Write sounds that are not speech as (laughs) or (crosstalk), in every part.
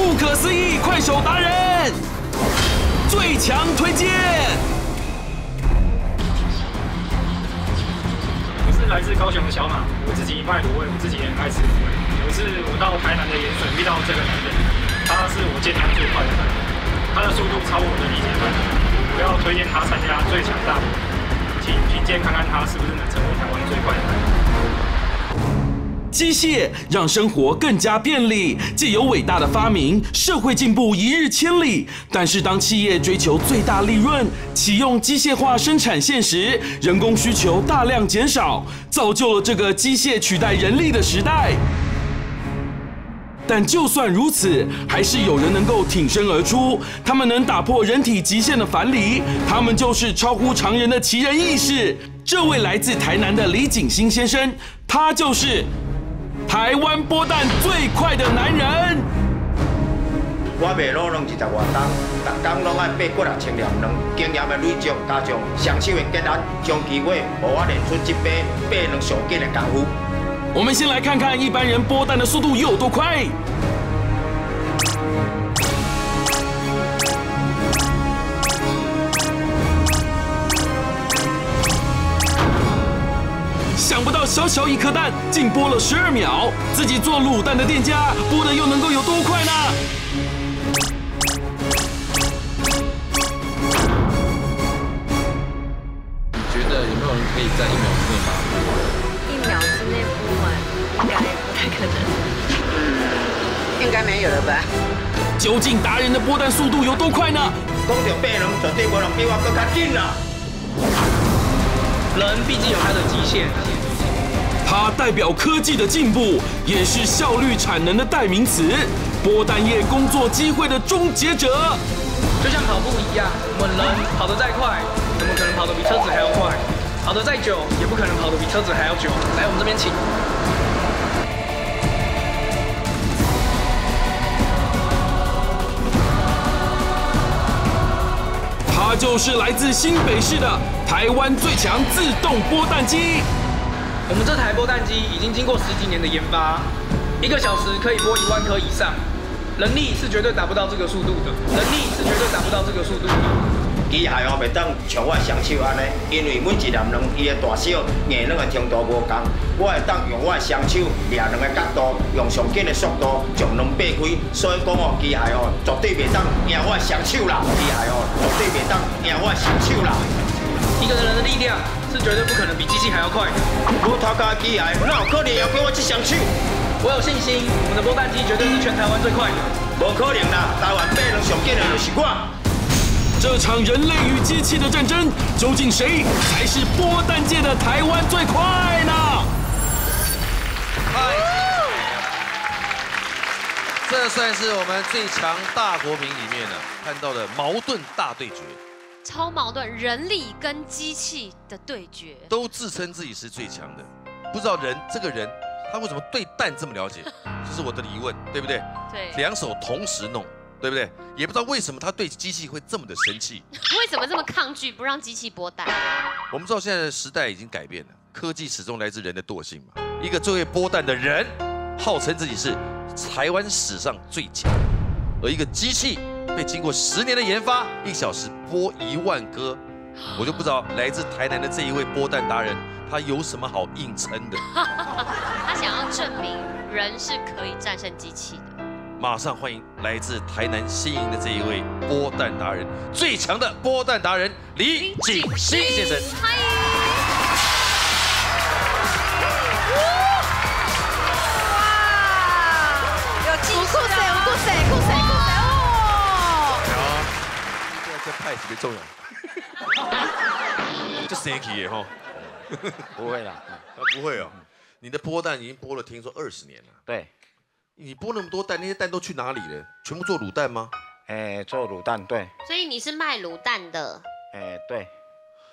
不可思议快手达人，最强推荐。我是来自高雄的小马，我自己卖卤味，我自己也很爱吃。卤味。有一次我到台南的盐水遇到这个男人，他是我见他最快的男人，他的速度超我的理解范围。我要推荐他参加最强大，请凭借看看他是不是能成为台湾最快的男人。机械让生活更加便利，借由伟大的发明，社会进步一日千里。但是当企业追求最大利润，启用机械化生产线时，人工需求大量减少，造就了这个机械取代人力的时代。但就算如此，还是有人能够挺身而出，他们能打破人体极限的樊篱，他们就是超乎常人的奇人异士。这位来自台南的李景新先生，他就是。台湾波蛋最快的男人。我卖卤卵二十外档，逐工拢爱八骨啊千粒卵，经验的累积加上上手的结案，将机会，互我练出一把八卵上紧的功夫。我们先来看看一般人剥蛋的速度有多快。想不到小小一颗蛋，竟剥了十二秒。自己做卤蛋的店家，剥的又能够有多快呢？你觉得有没有人可以在一秒之内把它剥完？一秒之内剥完，应该不太可能。应该没有了吧？究竟达人的剥蛋速度有多快呢？讲到八人，绝对无人比我更加紧啦。人毕竟有他的极限。它代表科技的进步，也是效率产能的代名词，波蛋业工作机会的终结者。就像跑步一样，我们人跑得再快，怎么可能跑得比车子还要快？跑得再久，也不可能跑得比车子还要久。来，我们这边请。它就是来自新北市的台湾最强自动波蛋机。我们这台剥蛋机已经经过十几年的研发，一个小时可以剥一万颗以上，人力是绝对达不到这个速度的，人力是绝对达不到这个速度的。机械哦，袂当像我双手安尼，因为每一粒卵伊的大小、硬卵的程度无同，我会当用我的双手掠卵的角度，用上紧的速度将卵掰开，所以讲哦，机械哦绝对袂当赢我的双手啦，机械哦绝对袂当赢我的双手啦。一个人的力量是绝对不可能比机器还要快的。我头家机械，哪有可能要给我这双手？我有信心，我们的波蛋机绝对是全台湾最快的。不可能啦，台湾八人上紧的就是我。这场人类与机器的战争，究竟谁才是波蛋界的台湾最快呢？嗨，这算是我们最强大国民里面呢看到的矛盾大对决。超矛盾，人力跟机器的对决，都自称自己是最强的，不知道人这个人他为什么对蛋这么了解？(laughs) 这是我的疑问，对不对？对，两手同时弄，对不对？也不知道为什么他对机器会这么的生气，为什么这么抗拒不让机器剥蛋？我们知道现在的时代已经改变了，科技始终来自人的惰性嘛。一个最会剥蛋的人，号称自己是台湾史上最强，而一个机器。被经过十年的研发，一小时播一万歌，我就不知道来自台南的这一位播蛋达人，他有什么好硬撑的？(laughs) 他想要证明人是可以战胜机器的。马上欢迎来自台南新营的这一位波蛋达人，最强的波蛋达人李景新先生。欢迎。哇！有技术的，酷谁太特别重要，(laughs) 就生气的吼，不会啦，不会哦。你的剥蛋已经剥了，听说二十年了。对，你剥那么多蛋，那些蛋都去哪里了？全部做卤蛋吗？哎，做卤蛋，对。所以你是卖卤蛋的？哎，对。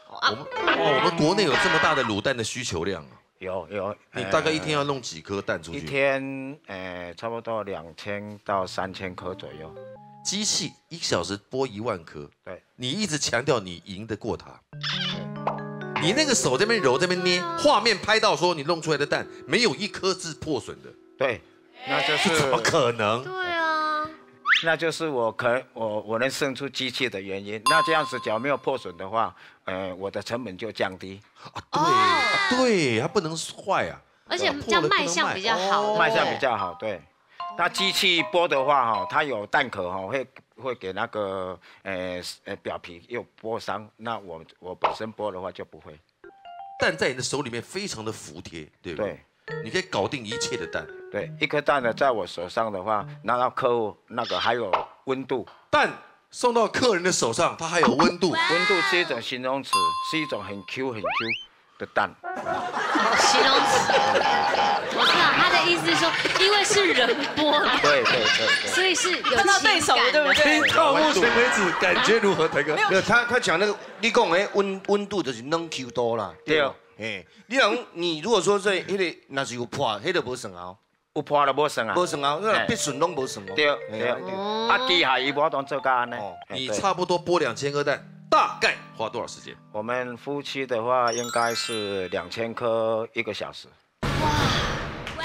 我们哦，我们国内有这么大的卤蛋的需求量啊？有有。你大概一天要弄几颗蛋出去？一天，哎，差不多两千到三千颗左右。机器一小时播一万颗，对，你一直强调你赢得过它，你那个手这边揉这边捏，画面拍到说你弄出来的蛋没有一颗是破损的，对，那就是 (laughs) 怎么可能？对啊，那就是我可我我能生出机器的原因。那这样子，只要没有破损的话，呃，我的成本就降低，啊，对啊，对，它不能坏啊，而且这样卖相比较好哦卖相比较好。对，那机器剥的话哈，它有蛋壳哈，会会给那个呃呃表皮又剥伤。那我我本身剥的话就不会。蛋在你的手里面非常的服帖，对不对？你可以搞定一切的蛋。对，一颗蛋呢，在我手上的话，拿到客户那个还有温度，蛋送到客人的手上，它还有温度。温度是一种形容词，是一种很 Q 很 Q 的蛋。形容词。我知道他的意思是说，因为是人剥的，对对对对。所以是有看到对手了，对不对？到目前为止感觉如何，台哥？没有他，他讲那个，你讲的温温度就是能 Q 多啦，对吧？哎，你讲你如果说在迄个那是有破，迄个无算啊，有破了无算啊？无算啊，那必损拢无算哦。对哎对。哦啊，机械伊无当做干呢哦。你差不多剥两千个蛋，大概花多少时间？我们夫妻的话，应该是两千颗一个小时。哇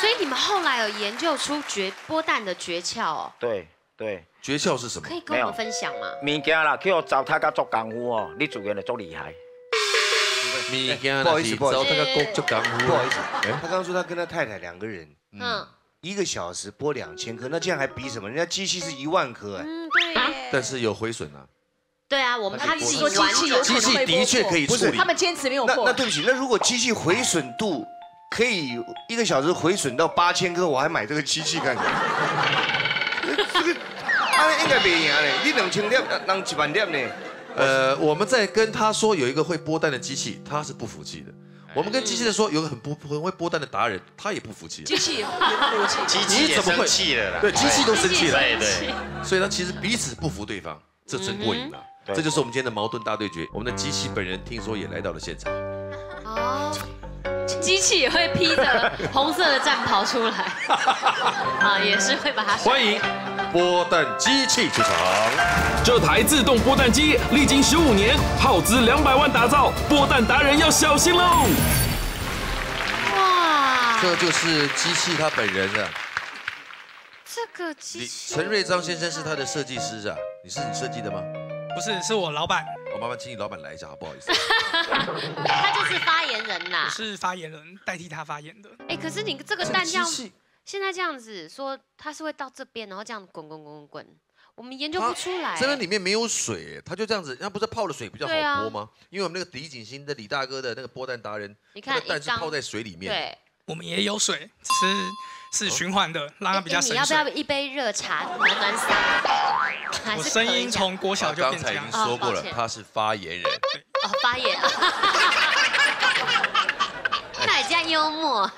所以你们后来有研究出绝剥蛋的诀窍哦，对对，诀窍是什么可？以跟我们分享吗？物件啦，去我找他家做功夫哦，你自然就做厉害。物件不好意思不好意思不好意思，他刚刚说他跟他太太两个人嗯一个小时剥两千颗，那这样还比什么？人家机器是一万颗哎。嗯，对。但是有毁损啊。对啊，我们他自己说机器有机器的确可以处理他，们坚持没有破那那。对不起，那如果机器毁损度可以一个小时毁损到八千颗，我还买这个机器干什么？(laughs) 这个啊，应该没赢嘞，你两千粒，人一万粒呢？呃，我们在跟他说有一个会剥蛋的机器，他是不服气的。我们跟机器人说有个很不很会剥蛋的达人，他也不服气。机器也不服气，机器也生气了啦对，机器都生气了。对对。所以呢其实彼此不服对方，这真过瘾了。对这就是我们今天的矛盾大对决。我们的机器本人听说也来到了现场。哦，机器也会披着红色的战袍出来，(laughs) 啊，也是会把它欢迎波蛋机器出场。这台自动波蛋机历经十五年，耗资两百万打造，波蛋达人要小心喽！哇，这就是机器他本人啊。这个机器陈瑞章先生是他的设计师啊，你是你设计的吗？不是，是我老板，我麻烦请你老板来一下，好不好意思？(laughs) 他就是发言人呐。是发言人，代替他发言的。哎，可是你这个蛋这样机，器现在这样子说，它是会到这边，然后这样滚滚滚滚滚，我们研究不出来。真的里面没有水，他就这样子，那不是泡了水比较好剥吗？因为我们那个李景星的李大哥的那个剥蛋达人，你看一张是泡在水里面。对，我们也有水，只是是循环的，让它比较哎你要不要。一杯热茶暖暖嗓？还我声音从国小就他刚才已经。说过了他是发言人。哦发言啊，(laughs) 那也这样幽默啊？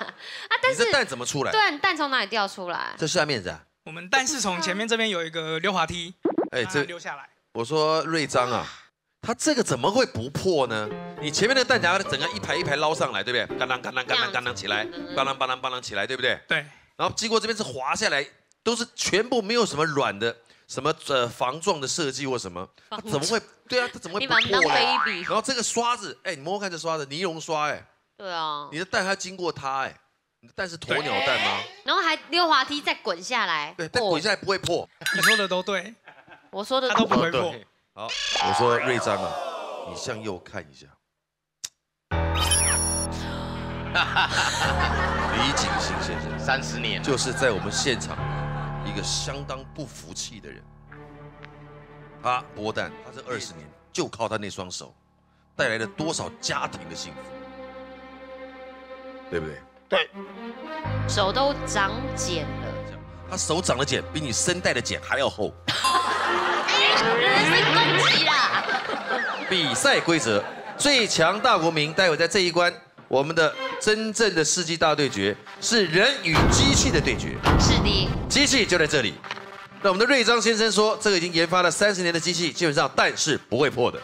但你这是蛋怎么出来？对啊，你蛋从哪里掉出来？这下面子啊？我们蛋是从前面这边有一个溜滑梯，哎，这溜下来。我说瑞章啊，他这个怎么会不破呢？你前面那个蛋夹整个一排一排捞上来，对不对？干啷干啷干啷干啷起来，干啷巴啷巴啷起来，对不对？对，然后经过这边是滑下来，都是全部没有什么软的，什么呃防撞的设计或什么，它怎么会？(laughs) 对啊，它怎么会破呢？然后这个刷子，哎，你摸摸看这刷子，尼龙刷，哎，对啊，你的蛋还经过它，哎，你的蛋是鸵鸟蛋吗？然后还溜滑梯再滚下来。对，但滚下来不会破。你说的都对，(laughs) 我说的都不会破。好，我说瑞章啊，你向右看一下。(laughs) 李景新先生三十年，就是在我们现场一个相当不服气的人。他波蛋，他这二十年就靠他那双手，带来了多少家庭的幸福，对不对？对，手都长茧了，他手长的茧比你声带的茧还要厚。人身攻击啦！比赛规则，最强大国民，待会在这一关，我们的真正的世纪大对决是人与机器的对决，是的，机器就在这里。那我们的瑞章先生说，这个已经研发了三十年的机器，基本上蛋是不会破的。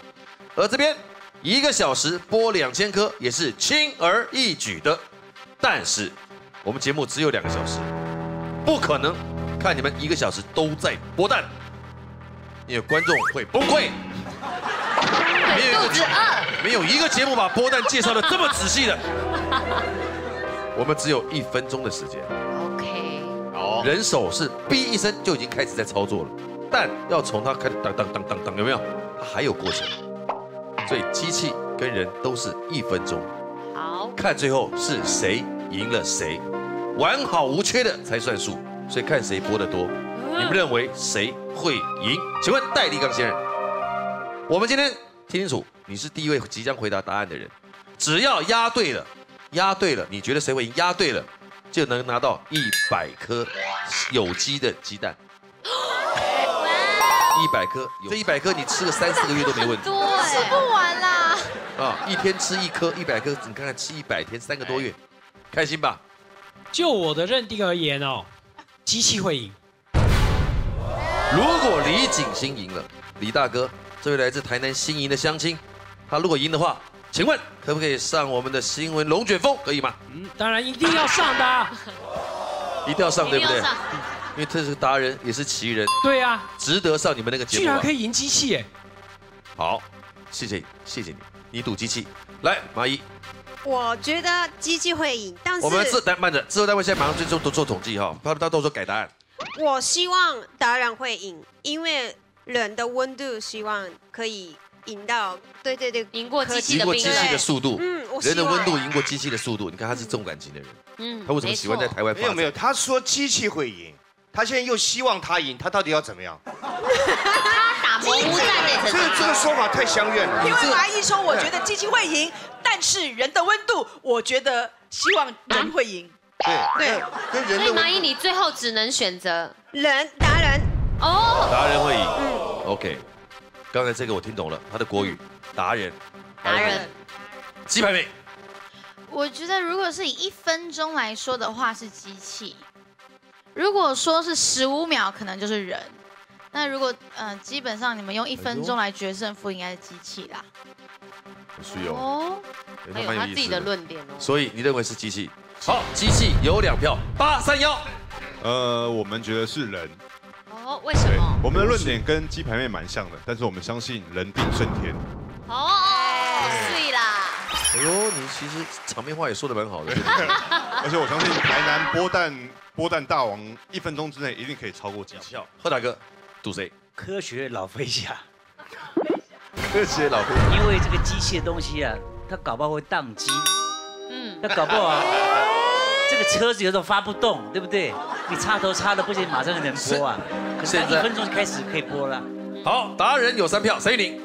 而这边一个小时剥两千颗也是轻而易举的，但是我们节目只有两个小时，不可能看你们一个小时都在剥蛋，因为观众会崩溃。没有一个肚子饿。没有一个节目把波蛋介绍的这么仔细的。(laughs) 我们只有一分钟的时间，OK，哦哦人手是哔一声就已经开始在操作了，但要从它开始当当当当当，有没有？它还有过程，所以机器跟人都是一分钟，好，看最后是谁赢了谁，完好无缺的才算数，所以看谁播得多。你们认为谁会赢？请问戴立刚先生，我们今天听清楚，你是第一位即将回答答案的人，只要押对了，押对了，你觉得谁会赢？押对了，就能拿到一百颗有机的鸡蛋。一百颗，这一百颗你吃个三四个月都没问题多吃不完啦。啊！一天吃一颗，一百颗，你看看吃一百天，三个多月，开心吧？就我的认定而言哦，机器会赢。如果李景星赢了，李大哥，这位来自台南新营的乡亲，他如果赢的话，请问可不可以上我们的新闻龙卷风？可以吗？嗯，当然一定要上的啊。(laughs) 一定要上，对不对因为这是达人，也是奇人，对啊，值得上你们那个节目啊居然可。以赢机器耶！好，谢谢谢谢你，你赌机器。来，马一，我觉得机器会赢，但是我们自单慢着，制作单位现在马上就做做做统计哈，怕他到时候改答案。我希望达人会赢，因为人的温度希望可以赢到，对对对，赢过机器赢过机器的速度，嗯我希人的望温度赢过机器的速度。你看他是重感情的人，嗯他为什么喜欢在台湾？没有没有，他说机器会赢，他现在又希望他赢，他到底要怎么样？他打模糊战那这个这个说法太相怨了。因为马一说，我觉得机器会赢，但是人的温度，我觉得希望人会赢。对对，跟人的温所以蚂蚁你最后只能选择人达人哦，达人会赢。OK，刚才这个我听懂了，他的国语达人，达人。鸡排妹，我觉得如果是以一分钟来说的话是机器，如果说是十五秒，可能就是人。那如果呃，基本上你们用一分钟来决胜负，应该是机器啦。是有，哦，有他自己的。论点哦。所以你认为是机器？好，机器有两票，八三幺。呃，我们觉得是人。哦，为什对么？，我们的论点跟鸡排妹蛮像的，但是我们相信人定胜天。哦，碎啦。哎呦，你其实场面话也说的蛮好的。(laughs) 而且我相信台南波蛋波蛋大王一分钟之内一定可以超过机器。贺大哥，赌谁？科学老飞侠，科学老夫。因为这个机器的东西啊，它搞不好会宕机，嗯，那搞不好啊，这个车子有时候发不动，对不对？你插头插的不行，马上就能播啊。可是它现在一分钟就开始可以播了。好，达人有三票，谁赢？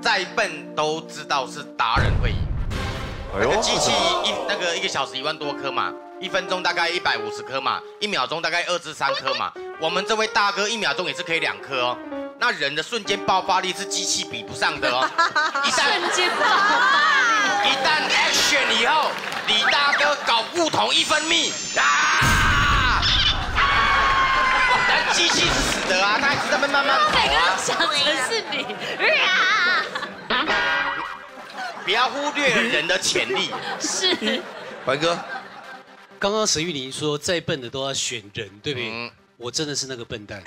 再笨都知道是达人会赢。哎那个机器一那个一个小时一万多颗嘛，一分钟大概一百五十颗嘛，一秒钟大概二至三颗嘛。我们这位大哥一秒钟也是可以两颗哦。那人的瞬间爆发力是机器比不上的哦。(laughs) 一旦瞬间爆发一旦 action 以后，李大哥搞不同一分泌啊，但机器是死的啊，它一直在那慢慢跑才刚啊刚。想成是你，啊，不要忽略人的潜力。是凡哥，刚刚沈玉琳说再笨的都要选人，对不对？嗯我真的是那个笨蛋。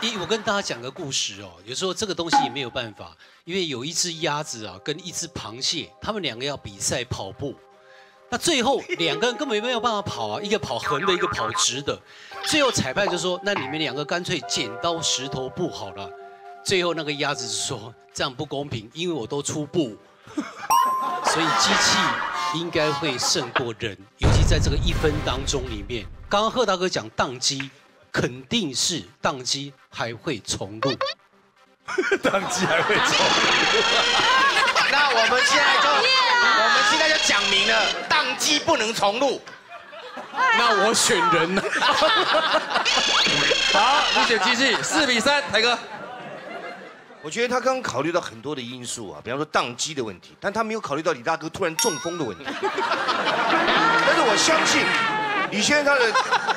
一，我跟大家讲个故事哦，有时候这个东西也没有办法，因为有一只鸭子啊，跟一只螃蟹，他们两个要比赛跑步，那最后两个人根本没有办法跑啊，一个跑横的，一个跑直的。最后裁判就说，那你们两个干脆剪刀石头布好了。最后那个鸭子说，这样不公平，因为我都出布。(laughs) 所以机器应该会胜过人，尤其在这个一分当中里面。刚刚贺大哥讲宕机，肯定是宕机还会重录，(laughs) 宕机还会重录 (laughs) 那我们现在就，我们现在就讲明了，宕机不能重录。那我选人呢？(laughs) 好，你选机器，四比三，台哥。我觉得他刚刚考虑到很多的因素啊，比方说宕机的问题，但他没有考虑到李大哥突然中风的问题。(laughs) 但是我相信李先生他的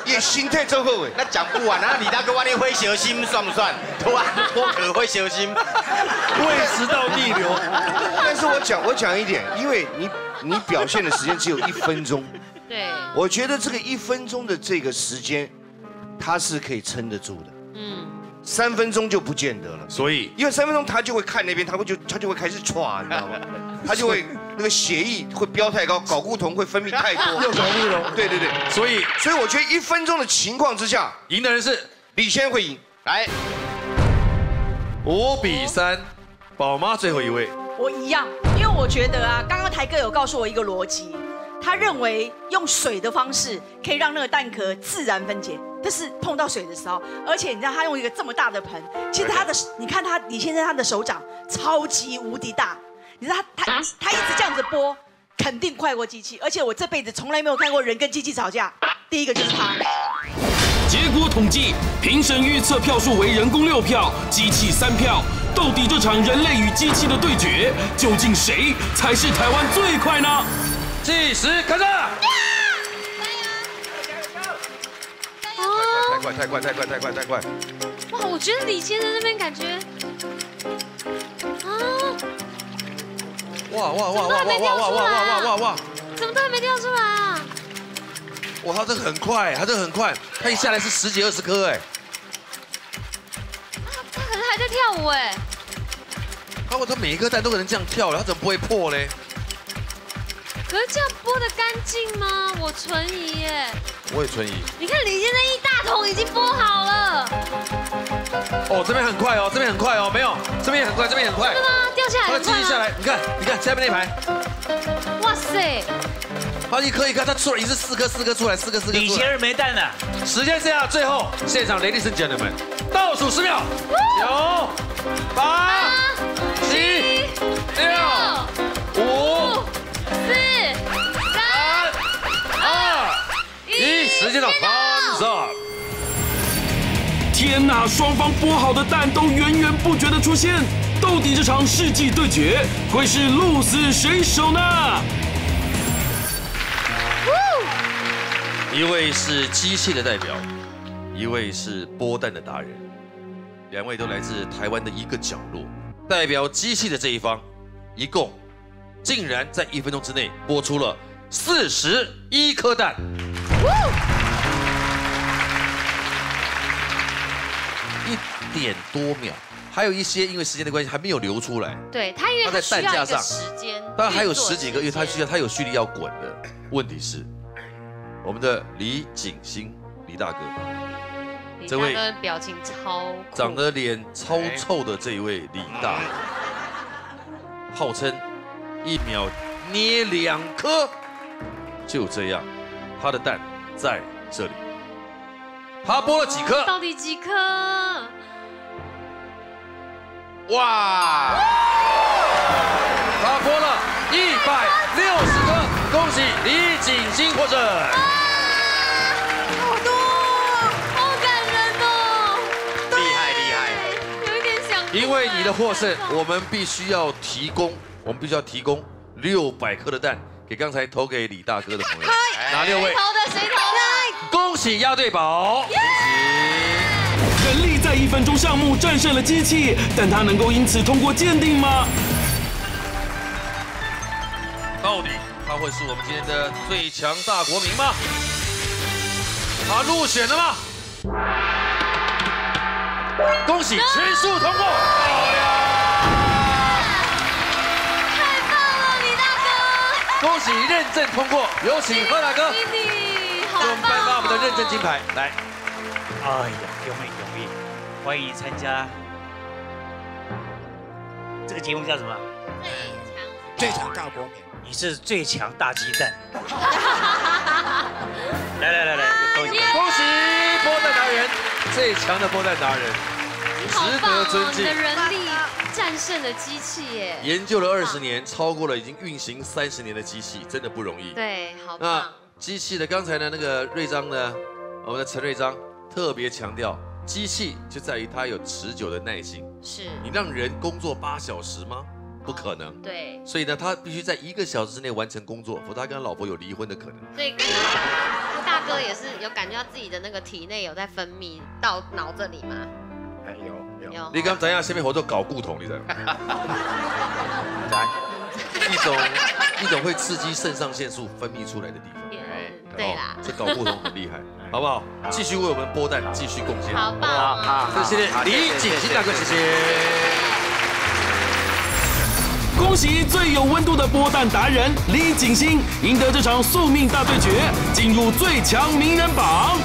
也心态真后悔。(laughs) 那讲不完啊，李大哥万一会小心算不算？突然脱壳会小心，胃食道逆流。(laughs) 但是我讲我讲一点，因为你你表现的时间只有一分钟，(laughs) 对，我觉得这个一分钟的这个时间，他是可以撑得住的。嗯，三分钟就不见得了。所以，因为三分钟他就会看那边，他会就他就会开始喘，你知道吗？他就会那个血液会飙太高，睾固酮会分泌太多。(laughs) 又睾固酮对对对，所以所以我觉得一分钟的情况之下，赢的人是李先会赢。来，五比三，宝妈最后一位。我一样，因为我觉得啊，刚刚台哥有告诉我一个逻辑，他认为用水的方式可以让那个蛋壳自然分解，但是碰到水的时候，而且你知道他用一个这么大的盆，其实他的，你看他李先生他的手掌超级无敌大，你知道他他他一直这样子播，肯定快过机器，而且我这辈子从来没有看过人跟机器吵架，第一个就是他。结果统计，评审预测票数为人工六票，机器三票。到底这场人类与机器的对决，究竟谁才是台湾最快呢？计时开始。太快太快太快太快太快！哇，我觉得李先生那边感觉，哇哇哇哇哇哇哇哇哇哇哇！怎么都还没掉出来啊？哇，他这个很快，他这个很快，他一下来是十几二十颗哎。他可能还在跳舞哎。包括他每一颗蛋都可能这样跳了，他怎么不会破嘞？可是这样剥的干净吗？我存疑耶。我也存疑。你看李先生一大桶已经剥好了。哦，这边很快哦，这边很快看，你看下面那排。哇塞！好，一颗一颗，他出来一次四颗四颗出来，四颗四颗。李先生没蛋了。时间剩下，最后现场 ladies and gentlemen，倒数十秒，九、八、七、六、五、四、三、二、一，时间到，time's up。天哪，双方剥好的蛋都源源不绝的出现，到底这场世纪对决会是鹿死谁手呢？一位是机器的代表，一位是剥蛋的达人，两位都来自台湾的一个角落。代表机器的这一方，一共竟然在一分钟之内剥出了四十一颗蛋，一点多秒，还有一些因为时间的关系还没有流出来。对他，因为他需要一个时间，当然还有十几个，因为他需要他有蓄力要滚的。问题是。我们的李景星，李大哥，这位表情超长得脸超臭的这一位李大，号称一秒捏两颗，就这样，他的蛋在这里，他剥了几颗？到底几颗？哇！他剥了一百六十颗，恭喜李景星获胜。哇，好多，好感人哦。厉害厉害因为你的获胜，我们必须要提供，我们必须要提供六百颗的蛋给刚才投给李大哥的朋友。哪六位？投的谁投的？恭喜押对宝！恭喜！人力在一分钟项目战胜了机器，但他能够因此通过鉴定吗？到底他会是我们今天的最强大国民吗？他入选了吗？恭喜全数通过！太棒了，李大哥！恭喜认证通过，有请贺大哥，给我们颁发我们的认证金牌。来，哎呀，永义永义，欢迎参加这个节目叫什么？最强大国民，你是最强大鸡蛋。(laughs) 来来来来，恭喜恭喜波蛋达人，最强的波蛋达人，值得尊敬。你的人力战胜了机器耶！研究了二十年，超过了已经运行三十年的机器，真的不容易。对，好那机器的刚才呢，那个瑞章呢，我们的陈瑞章特别强调，机器就在于它有持久的耐心。是你让人工作八小时吗？不可能。对。所以呢，他必须在一个小时之内完成工作，否则他跟他老婆有离婚的可能。所以大哥也是有感觉到自己的那个体内有在分泌到脑这里吗？哎，有有。你刚怎样？下面活动搞固酮，你知道吗？一种一种会刺激肾上腺素分泌出来的地方。对啦，这搞不懂很厉害，(laughs) 好不好？继续为我们波蛋继续贡献，好棒！好，谢谢李锦星大哥，谢谢。恭喜最有温度的波蛋达人李景星赢得这场宿命大对决，进入最强名人榜。